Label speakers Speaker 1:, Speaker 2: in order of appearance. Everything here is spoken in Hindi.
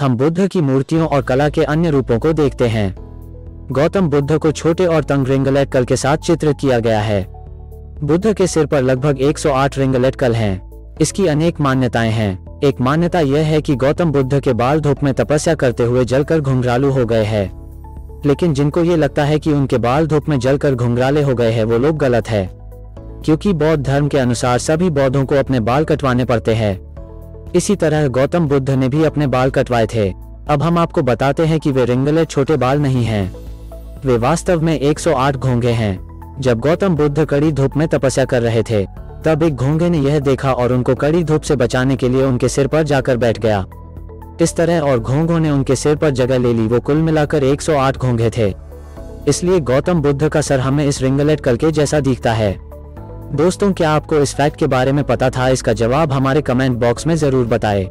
Speaker 1: हम बुद्ध की मूर्तियों और कला के अन्य रूपों को देखते हैं। गौतम बुद्ध को छोटे और तंग रिंगलेट कल के साथ चित्रित किया गया है। बुद्ध के सिर पर लगभग 108 रिंगलेट कल हैं। इसकी अनेक मान्यताएँ हैं। एक मान्यता यह है कि गौतम बुद्ध के बाल धूप में तपस्या करते हुए जलकर घुंघरालू हो गए हैं। लेकिन जिनको ये लगता है कि उनके बाल धूप में जलकर घुंघराले हो गए हैं, वो लोग गलत है। क्योंकि बौद्ध धर्म के अनुसार सभी बौद्धों को अपने बाल कटवाने पड़ते हैं। इसी तरह गौतम बुद्ध ने भी अपने बाल कटवाए थे। अब हम आपको बताते हैं कि वे रिंगलेट छोटे बाल नहीं हैं। वे वास्तव में 108 घोंगे हैं। जब गौतम बुद्ध कड़ी धूप में तपस्या कर रहे थे, तब एक घोंगे ने यह देखा और उनको कड़ी धूप से बचाने के लिए उनके सिर पर जाकर बैठ गया। इस तरह और घोंघों ने उनके सिर पर जगह ले ली। वो कुल मिलाकर 108 घोंघे थे। इसलिए गौतम बुद्ध का सर हमें इस रिंगलेट कल के जैसा दिखता है। दोस्तों, क्या आपको इस फैक्ट के बारे में पता था? इसका जवाब हमारे कमेंट बॉक्स में ज़रूर बताएँ।